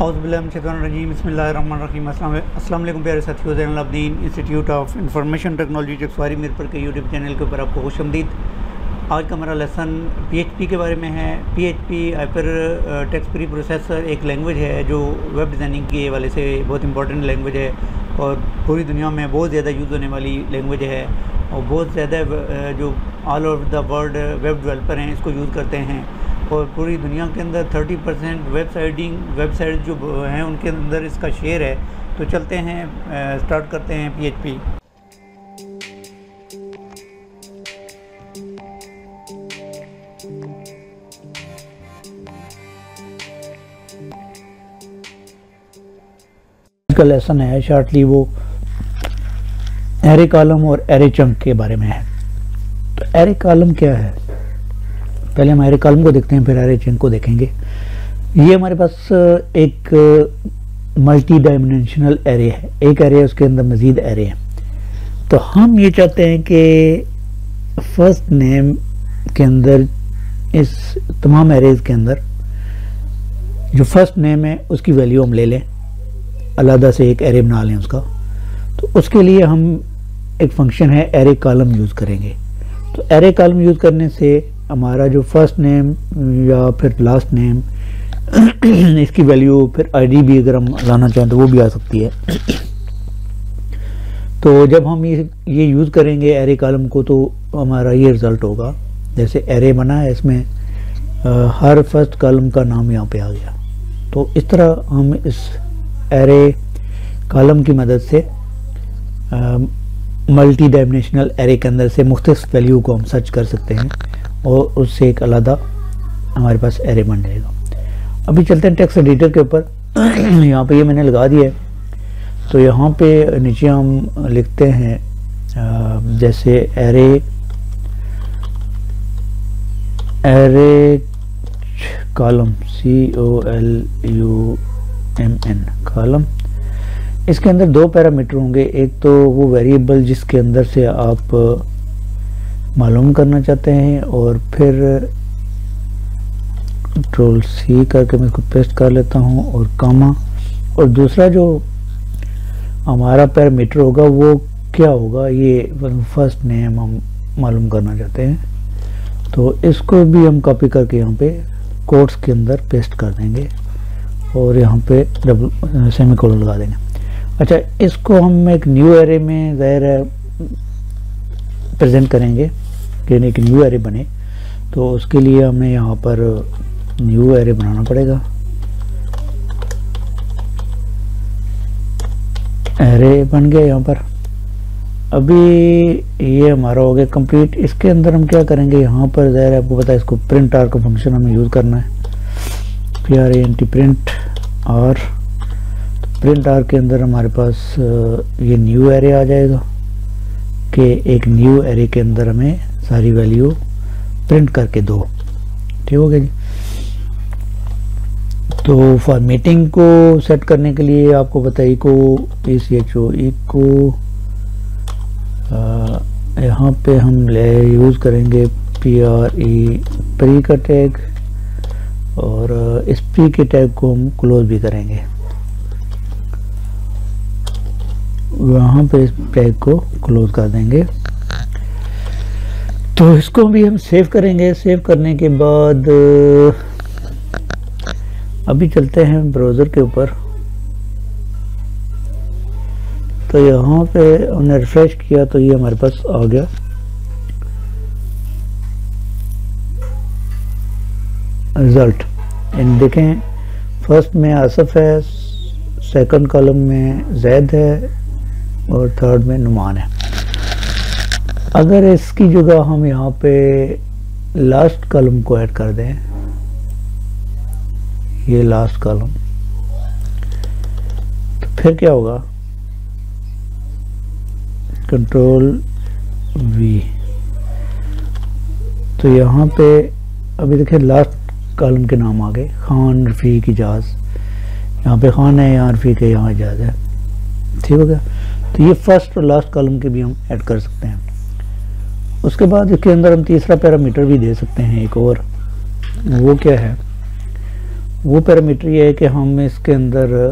الرجیم، بسم اللہ الرحمن الرحیم، السلام السلام علیکم پیارے ساتھیو، Zain ul Abideen institute of information technology Chakswari Mirpur کے یوٹیوب چینل کے اوپر آپ کو خوش آمدید۔ آج کا ہمارا لیسن پی ایچ پی کے بارے میں ہے۔ P H P hyper text preprocessor ایک لینگویج ہے جو ویب ڈیزائننگ کے والے سے بہت امپورٹنٹ لینگویج ہے اور پوری دنیا میں بہت زیادہ یوز ہونے والی لینگویج ہے اور بہت زیادہ جو all over the world web developer ہیں، اس کو یوز کرتے ہیں۔ اور پوری دنیا کے اندر تھرٹی پرسینٹ ویب سائٹنگ ویب سائٹ جو ہیں ان کے اندر اس کا شیئر ہے، تو چلتے ہیں سٹارٹ کرتے ہیں پی ایچ پی کا لیسن ہے شارٹلی وہ ایرے کالم اور ایرے چنک کے بارے میں ہے۔ تو ایرے کالم کیا ہے؟ پہلے ہم ایرے کالم کو دیکھتے ہیں، پھر ایرے چنک کو دیکھیں گے۔ یہ ہمارے پاس ایک ملٹی ڈائمنشنل ایرے ہے۔ ایک ایرے اس کے اندر مزید ایرے ہیں۔ تو ہم یہ چاہتے ہیں کہ فرسٹ نیم کے اندر، اس تمام ایریز کے اندر جو فرسٹ نیم ہے، اس کی ویلیو ہم لے لیں۔ علیحدہ سے ایک ایرے بنا لیں اس کا۔ تو اس کے لیے ہم ایک فنکشن ہے، ایرے کالم یوز کریں گے۔ تو ایرے کالم یوز کرنے سے ہمارا جو فرسٹ نیم یا پھر لاسٹ نیم اس کی ویلیو پھر آئی ڈی بھی اگر ہم لانا چاہیں تو وہ بھی آ سکتی ہے۔ تو جب ہم یہ یوز کریں گے ایرے کالم کو تو ہمارا یہ رزلٹ ہوگا۔ جیسے ایرے بنا ہے، اس میں ہر فرسٹ کالم کا نام یہاں پہ آ گیا۔ تو اس طرح ہم اس ایرے کالم کی مدد سے ملٹی ڈائمنیشنل ایرے کے اندر سے مختلف ویلیو کو ہم سرچ کر سکتے ہیں اور اس سے ایک علیحدہ ہمارے پاس ایرے بن جائے گا۔ ابھی چلتے ہیں ٹیکس ایڈیٹر کے اوپر۔ یہاں پہ یہ میں نے لگا دیا ہے۔ تو یہاں پہ نیچے ہم لکھتے ہیں جیسے array array column C O L U M N column اس کے اندر دو پیرامیٹر ہوں گے، ایک تو وہ ویریبل جس کے اندر سے آپ معلوم کرنا چاہتے ہیں اور پھر کنٹرول سی کر کے میں اس کو پیسٹ کر لیتا ہوں اور کاما۔ اور دوسرا جو ہمارا پیرامیٹر ہوگا وہ کیا ہوگا؟ یہ فرسٹ نیم ہم معلوم کرنا چاہتے ہیں۔ تو اس کو بھی ہم کاپی کر کے یہاں پہ کوٹس کے اندر پیسٹ کر دیں گے اور یہاں پہ ڈبل سیمی کولن لگا دیں گے۔ اچھا اس کو ہم ایک نیو ایرے میں ظاہر ہے پریزنٹ کریں گے کہ یعنی ایک نیو ایرے بنے۔ تو اس کے لیے ہمیں یہاں پر نیو ایرے بنانا پڑے گا۔ ایرے بن گیا یہاں پر۔ ابھی یہ ہمارا ہو گیا کمپلیٹ۔ اس کے اندر ہم کیا کریں گے؟ یہاں پر ظاہر ہے آپ کو پتا ہے اس کو پرنٹ آر کا فنکشن ہمیں یوز کرنا ہے۔ P R A N T print R. Print R کے اندر ہمارے پاس یہ نیو ایرے آ جائے گا کہ ایک نیو ایرے کے اندر ہمیں ساری ویلیو پرنٹ کر کے دو۔ ٹھیک ہو گیا جی؟ تو فارمیٹنگ کو سیٹ کرنے کے لیے آپ کو بتائی کو پی سی ایچ او ای کو یہاں پہ ہم لے یوز کریں گے پی آر ای پری کا ٹیگ اور اس پی کے ٹیگ کو ہم کلوز بھی کریں گے۔ وہاں پہ اس ٹیگ کو کلوز کر دیں گے۔ تو اس کو بھی ہم سیو کریں گے۔ سیو کرنے کے بعد، ابھی چلتے ہیں بروزر کے اوپر۔ تو یہاں پہ ہم نے ریفریش کیا تو یہ ہمارے پاس آ گیا۔ رزلٹ ان یعنی دیکھیں فرسٹ میں آصف ہے سیکنڈ کالم میں زید ہے۔ اور تھرڈ میں نمان ہے۔ اگر اس کی جگہ ہم یہاں پہ لاسٹ کالم کو ایڈ کر دیں، یہ لاسٹ کالم تو پھر کیا ہوگا؟ کنٹرول وی تو یہاں پہ، ابھی دیکھیں لاسٹ کالم کے نام آگے، خان رفیق اجاز یہاں پہ خان ہے، یہاں رفیق ہے یہاں اجاز ہے۔ ٹھیک ہو گیا؟ تو یہ فرسٹ اور لاسٹ کالم کے بھی ہم ایڈ کر سکتے ہیں۔ اس کے بعد اس کے اندر ہم تیسرا پیرامیٹر بھی دے سکتے ہیں ایک اور۔ وہ کیا ہے؟ وہ پیرامیٹر یہ ہے کہ ہم اس کے اندر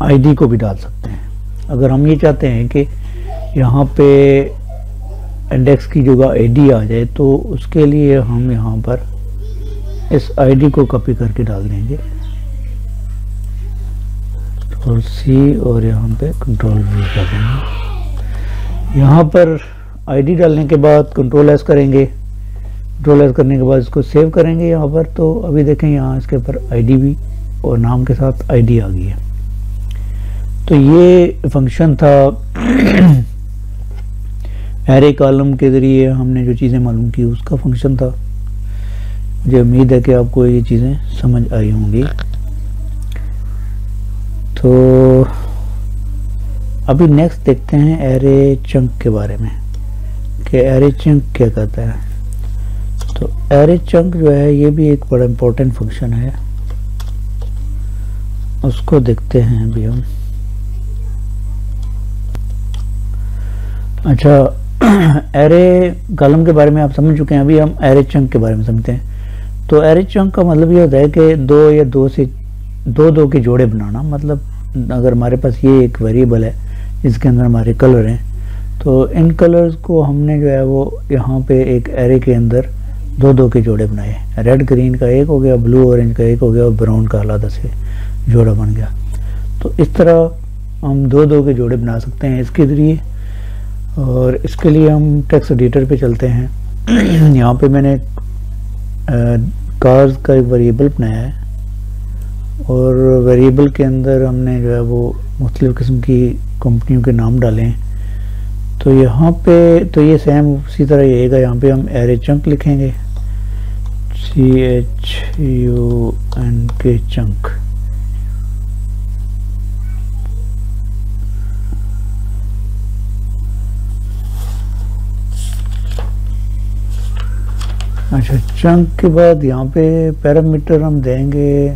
آئی ڈی کو بھی ڈال سکتے ہیں۔ اگر ہم یہ چاہتے ہیں کہ یہاں پہ انڈیکس کی جگہ آئی ڈی آ جائے تو اس کے لیے ہم یہاں پر اس آئی ڈی کو کاپی کر کے ڈال دیں گے۔ کنٹرول سی اور یہاں پہ کنٹرول وی کر دیں گے یہاں پر آئی ڈی ڈالنے کے بعد کنٹرول ایس کریں گے۔ کنٹرول ایس کرنے کے بعد اس کو سیو کریں گے یہاں پر۔ تو ابھی دیکھیں یہاں اس کے اوپر آئی ڈی بھی اور نام کے ساتھ آئی ڈی آ گئی ہے۔ تو یہ فنکشن تھا ایرے کالم کے ذریعے ہم نے جو چیزیں معلوم کی، اس کا فنکشن تھا۔ مجھے امید ہے کہ آپ کو یہ چیزیں سمجھ آئی ہوں گی۔ تو ابھی نیکسٹ دیکھتے ہیں ایرے چنک کے بارے میں کہ ایرے چنک کیا کہتا ہے۔ تو ایرے چنک جو ہے یہ بھی ایک بڑا امپورٹنٹ فنکشن ہے۔ اس کو دیکھتے ہیں ابھی ہم۔ اچھا ایرے کالم کے بارے میں آپ سمجھ چکے ہیں، ابھی ہم ایرے چنک کے بارے میں سمجھتے ہیں۔ تو ایرے چنک کا مطلب یہ ہوتا ہے کہ دو یا دو سے دو دو کے جوڑے بنانا مطلب اگر ہمارے پاس یہ ایک ویریبل ہے جس کے اندر ہمارے کلر ہیں، تو ان کلرز کو ہم نے جو ہے وہ یہاں پہ ایک ایرے کے اندر دو دو کے جوڑے بنائے ریڈ گرین کا ایک ہو گیا بلو اورنج کا ایک ہو گیا اور براؤن کا علیحدہ سے جوڑا بن گیا۔ تو اس طرح ہم دو دو کے جوڑے بنا سکتے ہیں اس کے ذریعے۔ اور اس کے لیے ہم ٹیکس ایڈیٹر پہ چلتے ہیں۔ یہاں پہ میں نے کارز کا ایک ویریبل بنایا ہے۔ اور ویریبل کے اندر ہم نے جو ہے وہ مختلف قسم کی کمپنیوں کے نام ڈالے ہیں۔ تو یہاں پہ تو یہ سیم اسی طرح یہ گا یہاں پہ ہم ایرے چنک لکھیں گے۔ C H U N K chunk اچھا چنک کے بعد یہاں پہ پیرامیٹر ہم دیں گے۔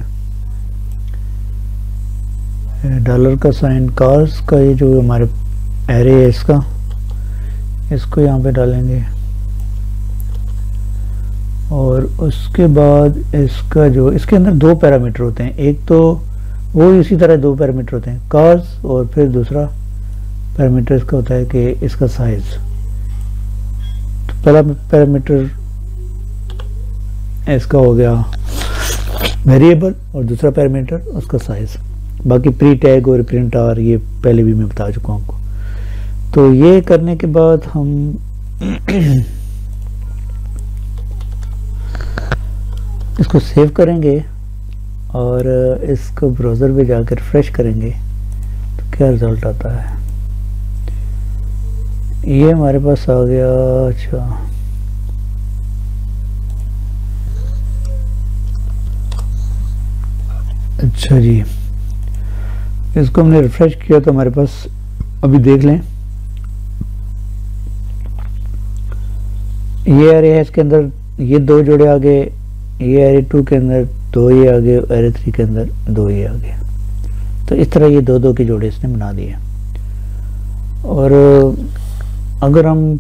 ڈالر کا سائن، کارز کا، یہ جو ہمارے ایرے ہے اس کا، اس کو یہاں پہ ڈالیں گے۔ اور اس کے بعد اس کا جو، اس کے اندر دو پیرامیٹر ہوتے ہیں۔ ایک تو وہ اسی طرح دو پیرامیٹر ہوتے ہیں، کارز اور پھر دوسرا پیرامیٹر اس کا ہوتا ہے کہ اس کا سائز۔ تو پہلا پیرامیٹر اس کا ہو گیا، ویریبل اور دوسرا پیرامیٹر اس کا سائز۔ باقی پری ٹیگ اور پرنٹ آر یہ پہلے بھی میں بتا چکا ہوں کو۔ تو یہ کرنے کے بعد ہم اس کو سیو کریں گے اور اس کو بروزر پہ جا کر ریفریش کریں گے تو کیا رزلٹ آتا ہے؟ یہ ہمارے پاس آ گیا اچھا۔ اچھا جی۔ اس کو ہم نے ریفریش کیا تو ہمارے پاس ابھی دیکھ لیں۔ یہ ایرے ہے اس کے اندر، یہ دو جوڑے آگے، یہ ایرے ٹو کے اندر دو، یہ آگے ایرے تھری کے اندر دو، یہ آگے۔ تو اس طرح یہ دو دو کے جوڑے اس نے بنا دیے۔ اور اگر ہم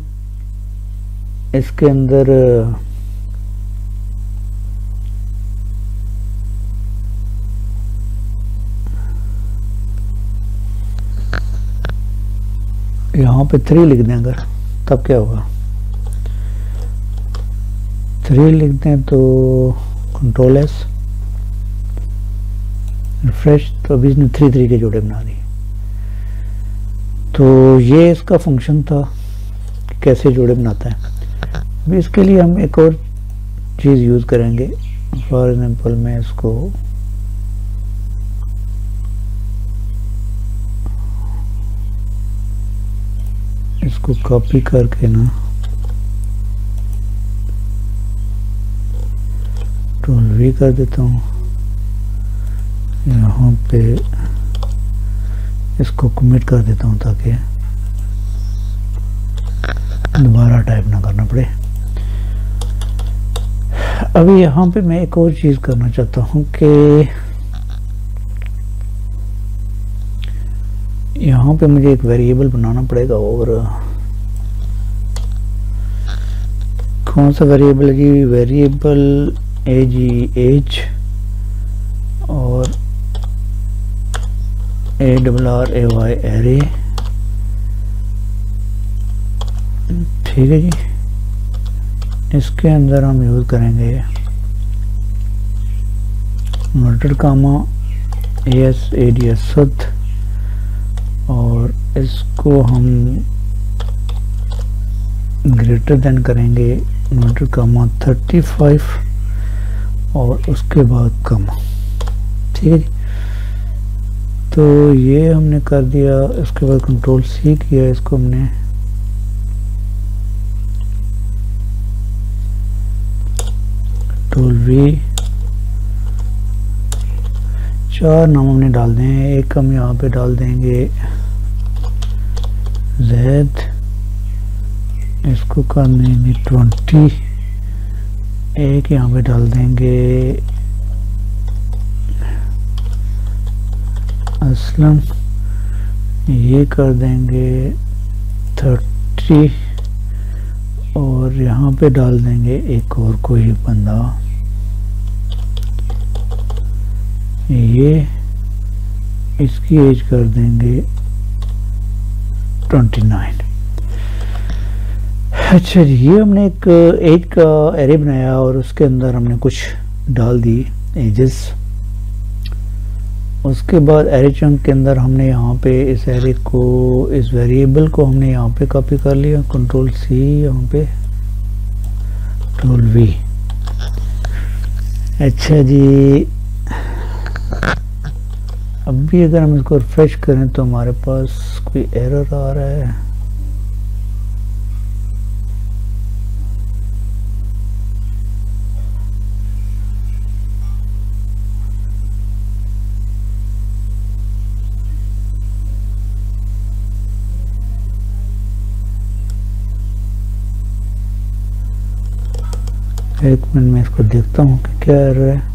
اس کے اندر یہاں پہ تھری لکھ دیں اگر، تب کیا ہوگا؟ تھری لکھ دیں تو کنٹرول ایس ریفریش تو ابھی اس نے تھری تھری کے جوڑے بنا دی تو یہ اس کا فنکشن تھا کہ کیسے جوڑے بناتا ہے۔ ابھی اس کے لیے ہم ایک اور چیز یوز کریں گے۔ فار ایگزامپل میں اس کو اس کو کاپی کر کے نا ٹول وی کر دیتا ہوں۔ یہاں پہ اس کو کمٹ کر دیتا ہوں تاکہ دوبارہ ٹائپ نہ کرنا پڑے۔ ابھی یہاں پہ میں ایک اور چیز کرنا چاہتا ہوں کہ یہاں پہ مجھے ایک ویریبل بنانا پڑے گا اور کون سا ویریبل ہے جی؟ ویریبل اے جی ایچ اور A double R A Y array ٹھیک ہے جی؟ اس کے اندر ہم یوز کریں گے ملٹر comma A S A D S ست اس کو ہم گریٹر دین کریں گے ملٹر کاما تھرٹی فائیو اور اس کے بعد کاما۔ ٹھیک ہے جی؟ تو یہ ہم نے کر دیا، اس کے بعد کنٹرول سی کیا، اس کو ہم نے کنٹرول وی۔ چار نام ہم نے ڈال دیں، ایک ہم یہاں پہ ڈال دیں گے۔ زید، اس کو کر دیں گے ٹونٹی۔ ایک یہاں پہ ڈال دیں گے۔ اسلم، یہ کر دیں گے تھرٹی۔ اور یہاں پہ ڈال دیں گے ایک اور کوئی بندہ۔ یہ اس کی ایج کر دیں گے۔ Twenty nine. اچھا جی یہ ہم نے ایک ایج کا ایرے بنایا اور اس کے اندر ہم نے کچھ ڈال دی ایجز اس کے بعد ایرے چنک کے اندر ہم نے یہاں پہ اس ایرے کو، اس ویریبل کو ہم نے یہاں پہ کاپی کر لیا۔ کنٹرول سی یہاں پہ۔ کنٹرول وی اچھا جی اب بھی اگر ہم اس کو ریفریش کریں تو ہمارے پاس کوئی ایرر آ رہا ہے۔ ایک منٹ میں اس کو دیکھتا ہوں کہ کیا ایرر ہے۔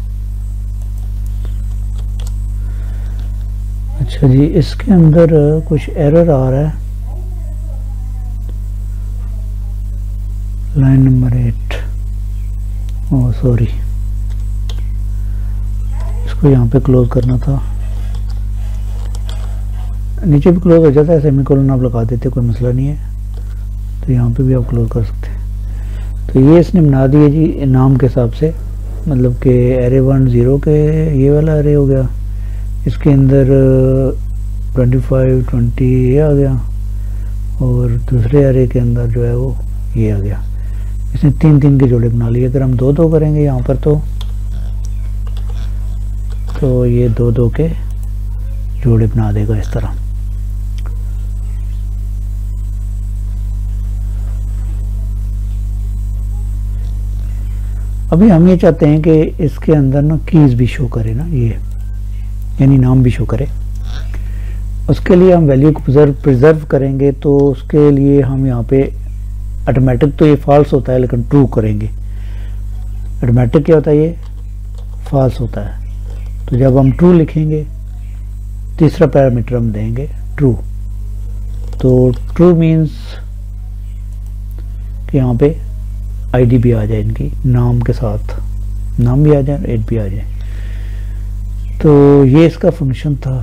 اچھا جی اس کے اندر کچھ ایرر آ رہا ہے۔ Line number eight O sorry اس کو یہاں پہ کلوز کرنا تھا۔ نیچے بھی کلوز ہو جاتا ہے سیمی کولن آپ لگا دیتے، کوئی مسئلہ نہیں ہے۔ تو یہاں پہ بھی آپ کلوز کر سکتے ہیں۔ تو یہ اس نے بنا دی ہے جی نام کے حساب سے۔ مطلب کہ ایرے ون زیرو کے یہ والا ایرے ہو گیا۔ اس کے اندر ٹوینٹی فائیو ٹوینٹی یہ آ گیا اور دوسرے ایرے کے اندر جو ہے وہ یہ آ گیا۔ اس نے تین تین کے جوڑے بنا لیے۔ اگر ہم دو دو کریں گے یہاں پر تو تو یہ دو دو کے جوڑے بنا دے گا اس طرح۔ ابھی ہم یہ چاہتے ہیں کہ اس کے اندر نا کیز بھی شو کرے نا، یہ۔ یعنی نام بھی شو کرے۔ اس کے لیے ہم ویلیو کو پریزرو کریں گے تو اس کے لیے ہم یہاں پہ آٹومیٹک تو یہ فالس ہوتا ہے لیکن ٹرو کریں گے۔ آٹومیٹک کیا ہوتا ہے یہ؟ فالس ہوتا ہے۔ تو جب ہم ٹرو لکھیں گے، تیسرا پیرامیٹر ہم دیں گے ٹرو تو ٹرو مینس کہ یہاں پہ آئی ڈی بھی آ جائے ان کی، نام کے ساتھ۔ نام بھی آ جائے ایڈ بھی آ جائے۔ تو یہ اس کا فنکشن تھا۔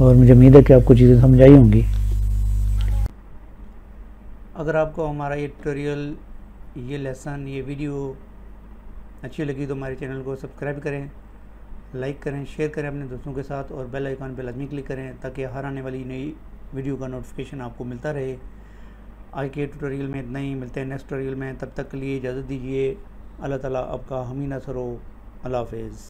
اور مجھے امید ہے کہ آپ کو چیزیں سمجھائی ہوں گی۔ اگر آپ کو ہمارا یہ ٹوٹوریل یہ لیسن یہ ویڈیو اچھی لگی تو ہمارے چینل کو سبسکرائب کریں لائک کریں شیئر کریں اپنے دوستوں کے ساتھ، اور بیل آئیکن پہ لازمی کلک کریں تاکہ ہر آنے والی نئی ویڈیو کا نوٹیفکیشن آپ کو ملتا رہے۔ آج کے ٹوٹوریل میں اتنا ہی۔ ملتے ہیں نیکسٹ ٹوٹوریل میں۔ تب تک کے لیے اجازت دیجیے اللہ تعالیٰ آپ کا ہمیں نصر ہو Love is.